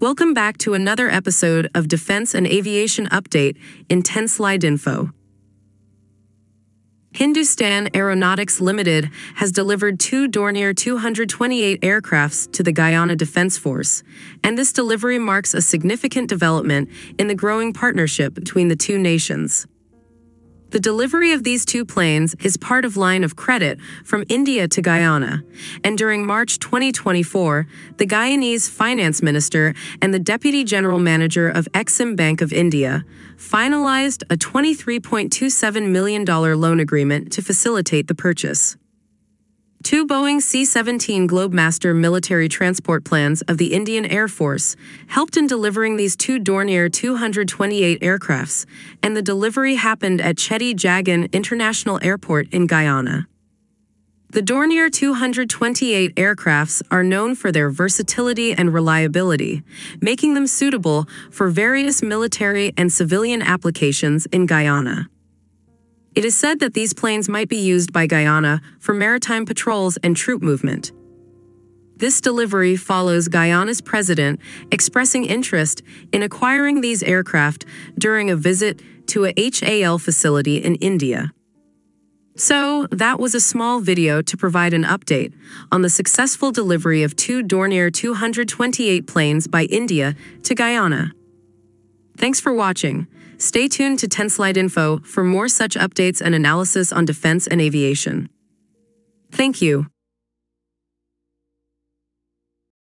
Welcome back to another episode of Defense and Aviation Update in 10 Slide Info. Hindustan Aeronautics Limited has delivered two Dornier 228 aircrafts to the Guyana Defense Force, and this delivery marks a significant development in the growing partnership between the two nations. The delivery of these two planes is part of line of credit from India to Guyana, and during March 2024, the Guyanese finance minister and the deputy general manager of Exim Bank of India finalized a $23.27 million loan agreement to facilitate the purchase. Two Boeing C 17 Globemaster military transport plans of the Indian Air Force helped in delivering these two Dornier 228 aircrafts, and the delivery happened at Cheddi Jagan International Airport in Guyana. The Dornier 228 aircrafts are known for their versatility and reliability, making them suitable for various military and civilian applications in Guyana. It is said that these planes might be used by Guyana for maritime patrols and troop movement. This delivery follows Guyana's president expressing interest in acquiring these aircraft during a visit to a HAL facility in India. So, that was a small video to provide an update on the successful delivery of two Dornier 228 planes by India to Guyana. Thanks for watching. Stay tuned to 10 Info for more such updates and analysis on defense and aviation. Thank you.